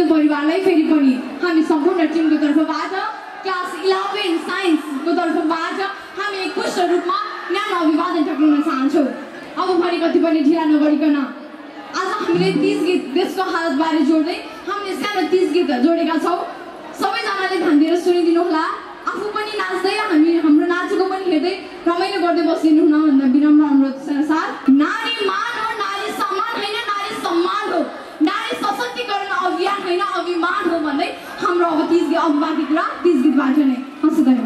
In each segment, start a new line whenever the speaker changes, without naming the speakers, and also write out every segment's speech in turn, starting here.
परिवारलाई फेरि पनि हामी सम्पूर्ण टिमको तर्फबाट क्लास इलेभेन साइन्सको तर्फबाट हामी एक पुष्ट रूपमा न्यानो अभिवादन टक्राउन चाहन्छौँ अब भने कति पनि ढिला नगरिकन आज हामीले तिस गीत देशको हालतबारे जोड्दै हामीले सानो तिस गीत जोडेका छौँ सबैजनाले ध्यान दिएर सुनिदिनु होला आफू पनि नाच्दै हामी हाम्रो नाचेको पनि हेर्दै रमाइलो गर्दै बसिदिनु हुन भन्दा विनम्र अनुरोध साथ 黄俊林黄子
的有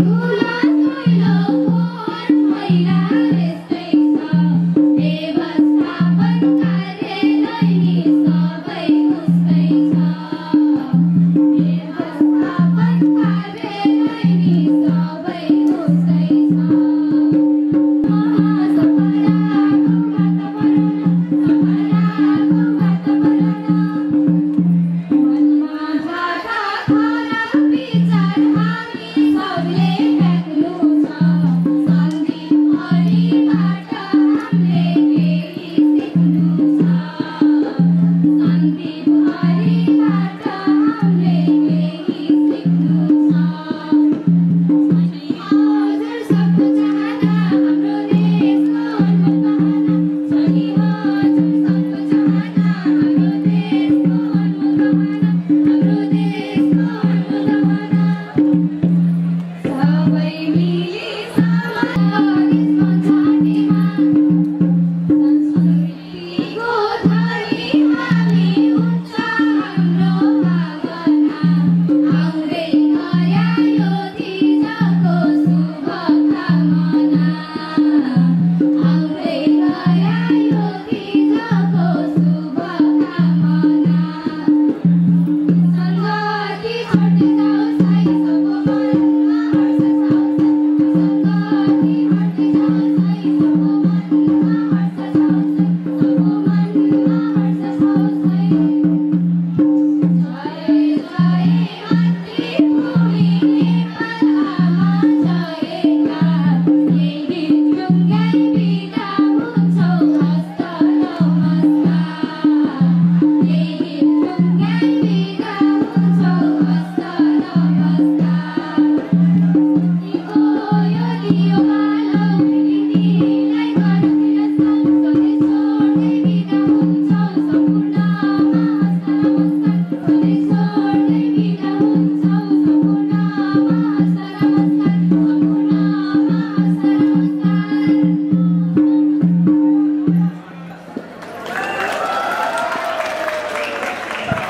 Ooh.